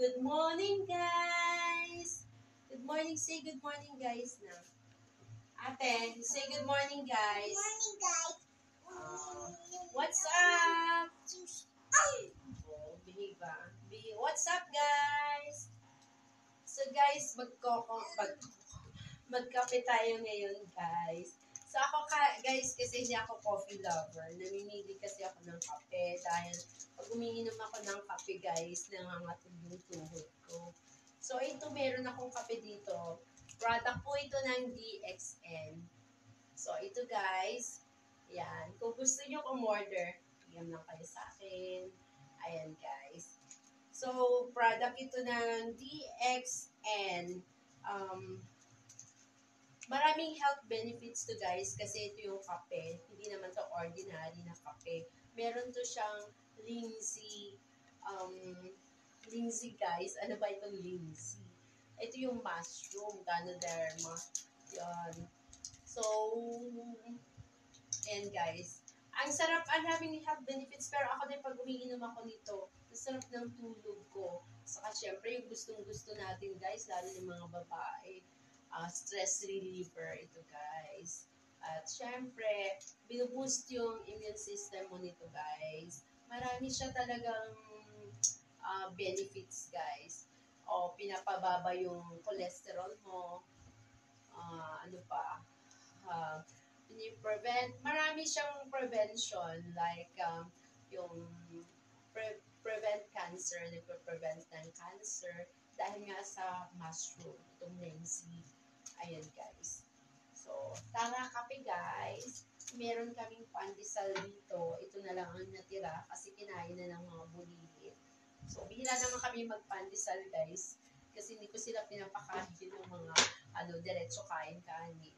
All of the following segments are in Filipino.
Good morning, guys! Good morning, say good morning, guys, na. Ate, say good morning, guys. Morning, guys. Uh, what's up? Oh. Be- What's up, guys? So, guys, magkoko, mag, magkape tayo ngayon, guys. So, ako, ka, guys, kasi hindi ako coffee lover. Namimili kasi ako ng kape dahil umiinom ako ng kape, guys, nangangatog yung tuhod ko. So, ito, meron akong kape dito. Product po ito ng DXN. So, ito, guys, yan. Kung gusto nyo kumorder, PM lang kayo sa akin. Ayan, guys. So, product ito ng DXN. Um, maraming health benefits to guys kasi ito yung kape. Hindi naman to ordinary na kape. Meron to siyang lindsay, um, lindsay guys. Ano ba itong lindsay? Ito yung mushroom, ganoderma. Yan. So, and guys, ang sarap, ang daming health benefits, pero ako din pag umiinom ako nito, ang sarap ng tulog ko. Saka syempre, yung gustong-gusto natin guys, lalo ng mga babae, ah, stress reliever ito guys. At syempre, binuboost yung immune system mo nito guys. Marami siya talagang ah, benefits guys. O pinapababa yung cholesterol mo. Ah, ano pa? Ah, prevent marami siyang prevention like um, yung pre- prevent cancer, nagpe-prevent ng cancer dahil nga sa mushroom, itong linseed. Ayan guys. So, tara kape guys. Meron kaming pandesal dito. Ito na lang ang natira kasi kinain na ng mga bulilit. So, bihira naman kami magpandesal guys. Kasi hindi ko sila pinapakain ng mga ano, diretso kain kanin.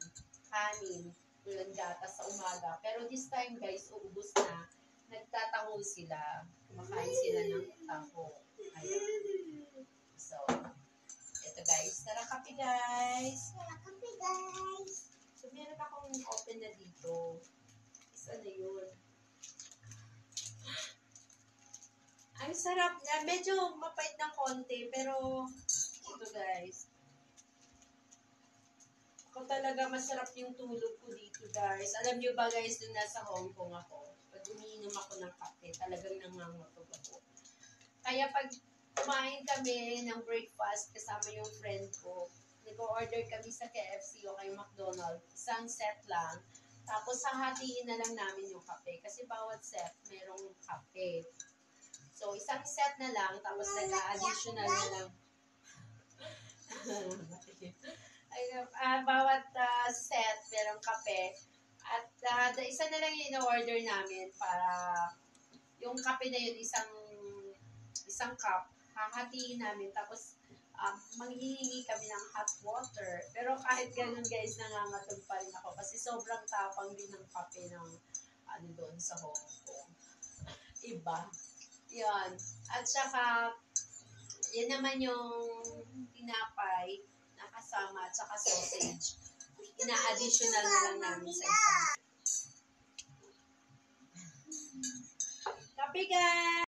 Kanin ulan gatas sa umaga. Pero this time guys, uubos na. Nagtataho sila. Kumakain sila ng taho. Ayan. So, ito guys. Tara kape guys. Wala kape, guys. So, meron akong open na dito. Isa na yun. Ang sarap na. Medyo mapait ng konti. Pero, ito guys. Ako talaga masarap yung tulog ko dito guys. Alam niyo ba guys, nung nasa Hong Kong ako, pag umiinom ako ng kape, talagang nangangatog ako. Kaya pag kumain kami ng breakfast kasama yung nag-order kami sa KFC o kay McDonald's, isang set lang. Tapos hahatiin na lang namin yung kape kasi bawat set merong kape. So, isang set na lang, tapos nag-additional na lang. Ay, ah, bawat ah, set merong kape. At da- isa na lang yung in-order namin para yung kape na yun, isang isang cup, hahatiin namin. Tapos, um, manghihingi kami ng hot water. Pero kahit ganun guys, nangangatog pa rin ako kasi sobrang tapang din ng kape ng ano doon sa Hong Kong. Iba. Yan. At saka, yan naman yung tinapay na kasama at saka sausage. Ina-additional na lang namin sa isang. Kape guys!